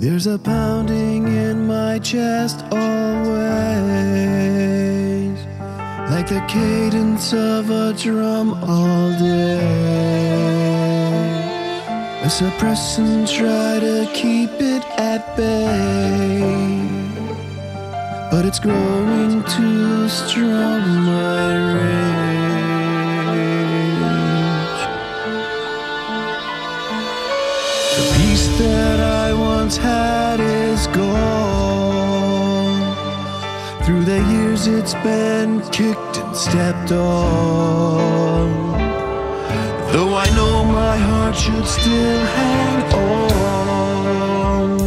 There's a pounding in my chest always, like the cadence of a drum all day. I suppress and try to keep it at bay, but it's growing too strong, my rage. That I once had is gone. Through the years, it's been kicked and stepped on. Though I know my heart should still hang on.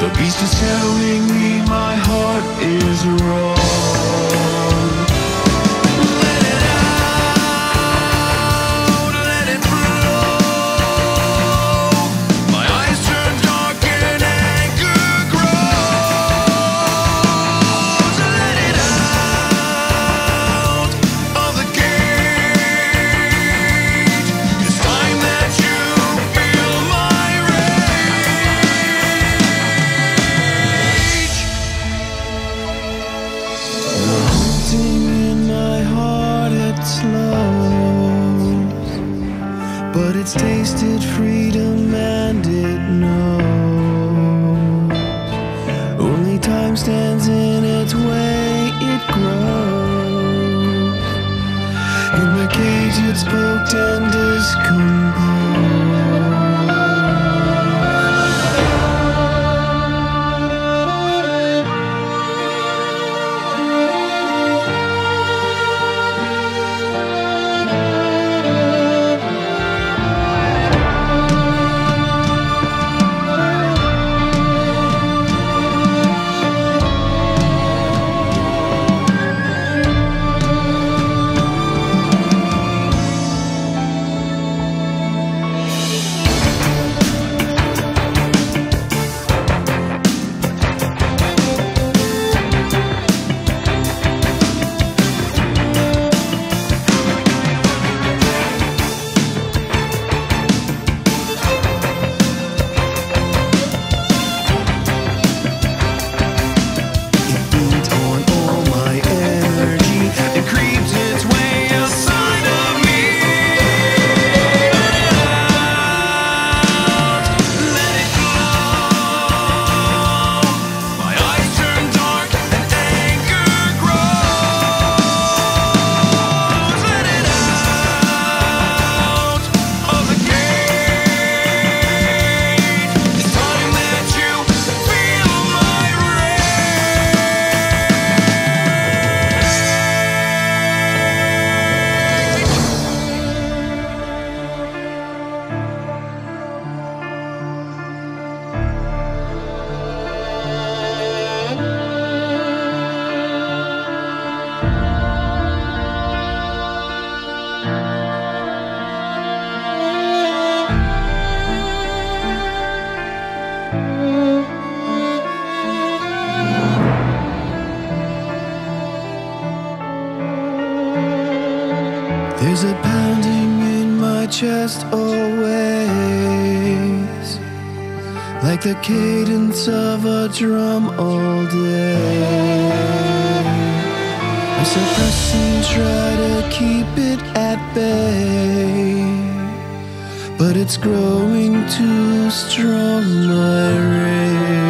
The beast is telling me my heart is wrong. It's tasted freedom and it knows. Only time stands in its way, it grows. In the cage, it's poked and discomposed. There's a pounding in my chest always, like the cadence of a drum all day. I suppress and try to keep it at bay, but it's growing too strong, my rage.